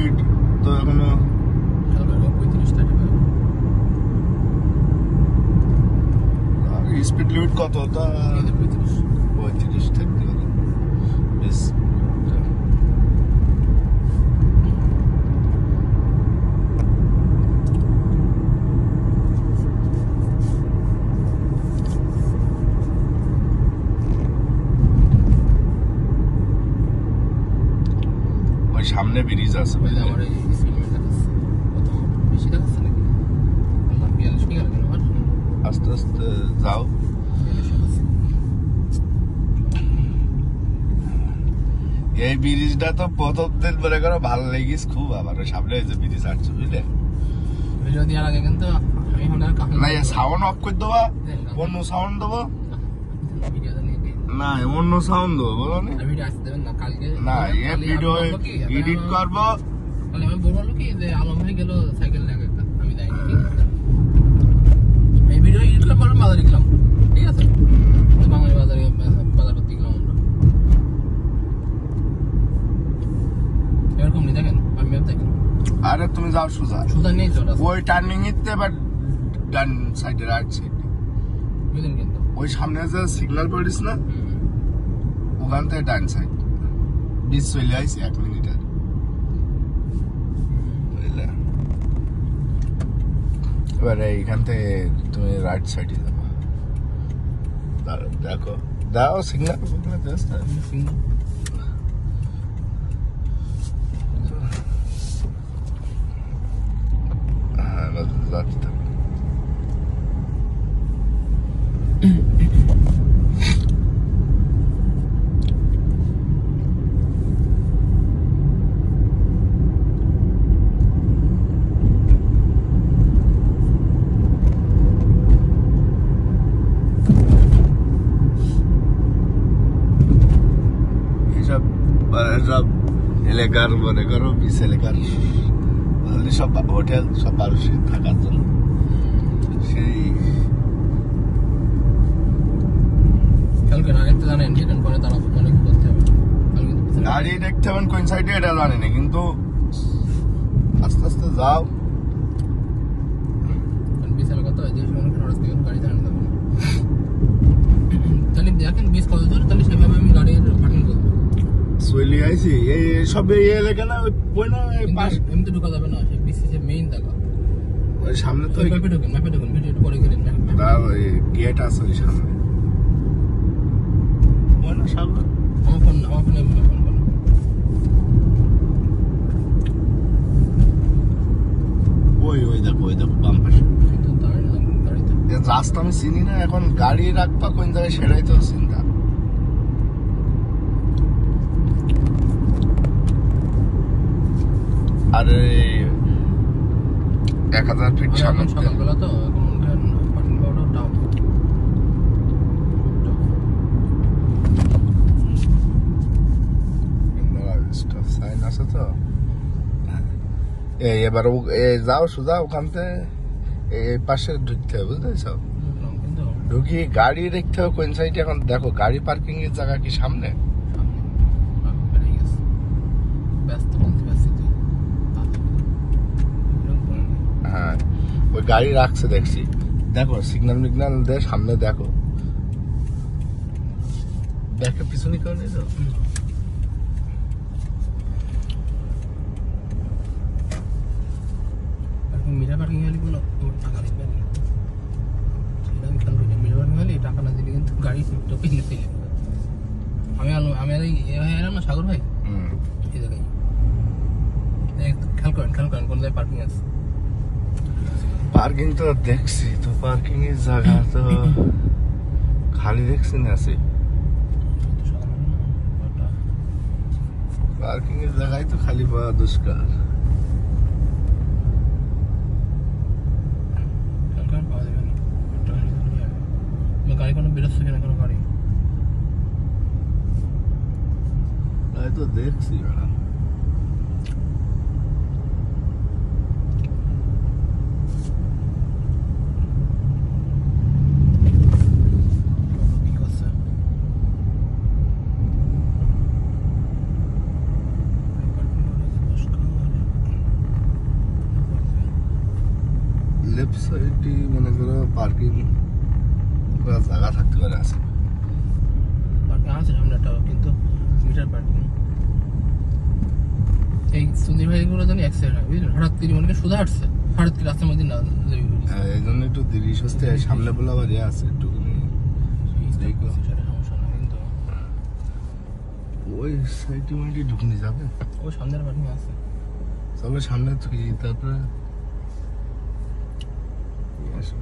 Minute তো এখনও speed limit কত তা পঁয়ত্রিশ থেকে গেল কেন? আর? আস্তে আস্তে যাও। এই ব্রিজটা তো প্রথম দিন মনে করো ভালো লেগিস খুব আমার সামনে ওই যে ব্রিজ আসছে বুঝলে? না সাউন্ড অফ করে দেবো অন্য সাউন্ড দেবো। না অন্য সাউন্ড দেবো বলো না ভিডিও আসতে দেবেন না কালকে না এ ভিডিও এডিট করব তাহলে আমি বলব কি যে আলম ভাই গেল সাইকেল নিয়ে আমি যাইনি ঠিক আছে? এই ভিডিও এডিট বাজারে গেলাম ঠিক আছে? বাঙালি বাজারে বাজার করতে গেলাম আমরা। এরকম নি দেখেন আমি ম্যাপ দেখেন আরে তুমি যাও সোজা। সুদান নেই ওই টার্নিং ইতে বাট ডান সাইডে রাইট সাইডে বুঝলেন কিন্তু। ওই সামনে যে সিগন্যাল পড়িস না? ওখান থেকে ডান সাইড বিশ চলে আইসি এক মিনিটের এবারে এইখান থেকে তুমি রাইট সাইডে যাব। দেখো। দাও সিগন্যাল সিঙ্গল হ্যাঁ যাচ্ছে থাকো। এইসব সব এলাকার মনে করো বিশ এলাকার সব হোটেল সব মানুষের থাকার জন্য। সেই কালকে আগে তো জানেন রিটার্ন করে তারা অনেক করতে হবে। কালকে তো পিছনে- গাড়ি দেখতে হবেন কোন সাইডে এটা জানি না কিন্তু আস্তে আস্তে যাও। কারণ বিশ এলাকা তো যে সময় গাড়ি চালানো না। তাহলে দেখেন বিশ কত দূর তাহলে সেভাবে আমি গাড়ির পার্কিং করব চলে আইছি। এই সব এই এলাকা না ওই ওই না পাশ এমনি ঢোকা যাবে না সে বিসি মেইন ওই সামনে তো ওই ম্যাপে ঢোকেন ম্যাপে ঢোকেন ভিডিও পরে গেলেন গেট আছে ওই সামনে। ওই না সামনে। আমার ফোন আমার ফোনে ওই ওই দেখো ওই দেখো বাম পাশে। না রাস্তা আমি চিনি না এখন গাড়ি রাখবা কোন জায়গায় সেটাই তো চিন্তা। আরে এক হাজার ফিট সামনে। সকালবেলা তো সাইন আছে তো? এই এবার এ যাও সোজা ওখান থেকে। এই পাশে ঢুকতে হবে বুঝতে কিন্তু ঢুকি গাড়ি দেখতে হবে কোন সাইডে এখন। দেখো গাড়ি পার্কিং এর জায়গা কি সামনে বেড়ে গেছে ব্যস্ত বলতে পারছি তুই এরকম করে নি। হ্যাঁ ওই গাড়ি রাখছে দেখছি। দেখো সিগন্যাল মিগন্যাল দে সামনে দেখো। দেখে পিছনে কেউ নেই তো? পার্কিং মিটার পার্কিং হলে কোনো টাকা দিবে না আমি খেয়াল করি মিটার পার্কিং হলে টাকা না দিলে কিন্তু গাড়ি তো পেলে পেলে আমি আমি আর এই এ ভাই এলাম না সাগর ভাই? হুম। এই জায়গায়। খেয়াল করেন খেয়াল করেন কোন জায়গায় পার্কিং আছে। পার্কিং তো দেখছি তো পার্কিং এর জায়গা তো খালি দেখছি না আছে পার্কিং এর জায়গায় তো খালি পাওয়া দুষ্কার গাড়ি কোনো বেরোচ্ছে কিনা কোনো গাড়ি তো দেখছি ম্যাডাম কি করছে লেফট সাইডে মনে করো পার্কিং করা জায়গা থাকতে পারে আছে। পার্কিং আছে সামনে একটা কিন্তু মিটার পার্কিং। এই সুন্দর ভাইগুলো জানি অ্যাক্সিডেন্ট হয় বুঝলেন? হঠাৎ করে মনে করেন সোজা হাঁটছে হঠাৎ করে রাস্তার মধ্যে না হ্যাঁ, এই জন্য একটু ধীরে সুস্থে সামনে বলে আবার ইয়ে আছে একটু সেটা সমস্যা না কিন্তু ওই সাইডে মাইডে ঢুকনি যাবে? ও সামনের পার্কিং আছে। চলো সামনে তুই তারপরে? আসো।